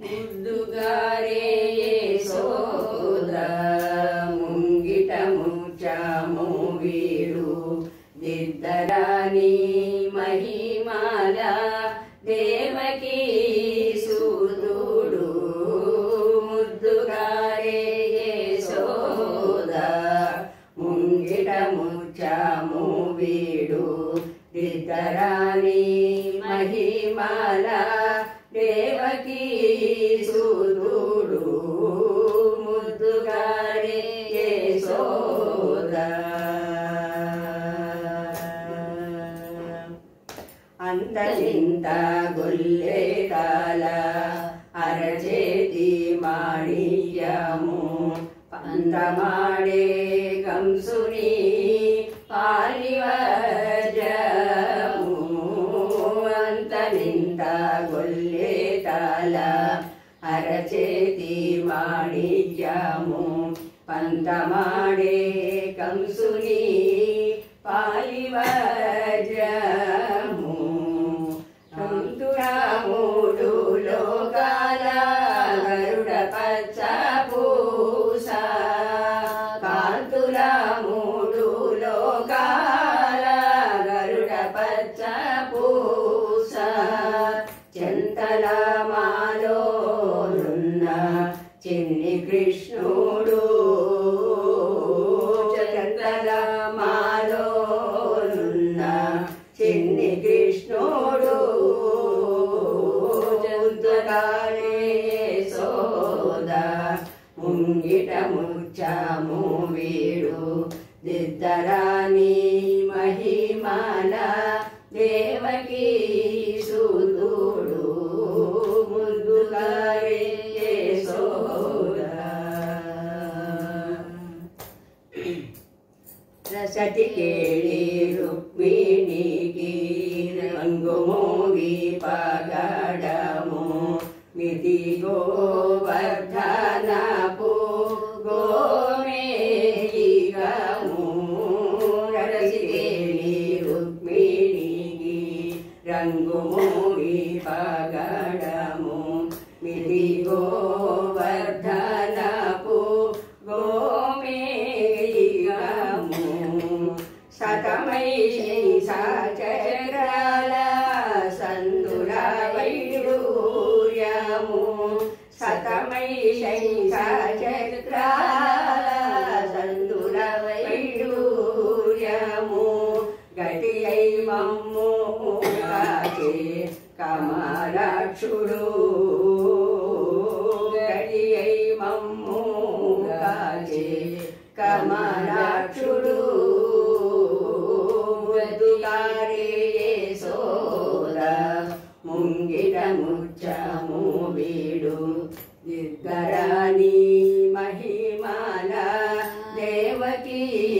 ముద్దుగారే సోద ముంగిట ముచ్చాము వీడు. దిద్దరాని మహిమాల దేవకి సూదుడు ముద్దుగారే సోద ముంగిట ముచ్చాము వీడు. దిద్దరాని మహిమాల దేవకి సూదుడు ముద్దుగారే సోద అంతలింత గొల్లే కాల అరచేతి మాణిక్యము పంతమాడే కంసుని అంతలింత గొల్లే కాల అరచేతి మాణిక్యము పంతమాడే కంసుని పాలివజము సంతురాముడు లోకాల గరుడ పచ్చపూ చెంతల మాలోనున్న చిన్ని కృష్ణుడు. చెంతల మాలోనున్న చిన్ని కృష్ణుడు. జంతుగానే సోద ముంగిట ముచ్చాము వీడు. దిద్దరాని దేవకి సుదుడు రసతి కేళి రుక్మిణికి రంగు మోగి పగడము. మితి గోవర్ధనపు గోవర్ధనపు గోమేలిగము సతమై సచరాల సందుల వైడూర్యము సతమై సచక్రాల గతి మమ్ము కాచే ीडु इतराणि महिमाना देवकी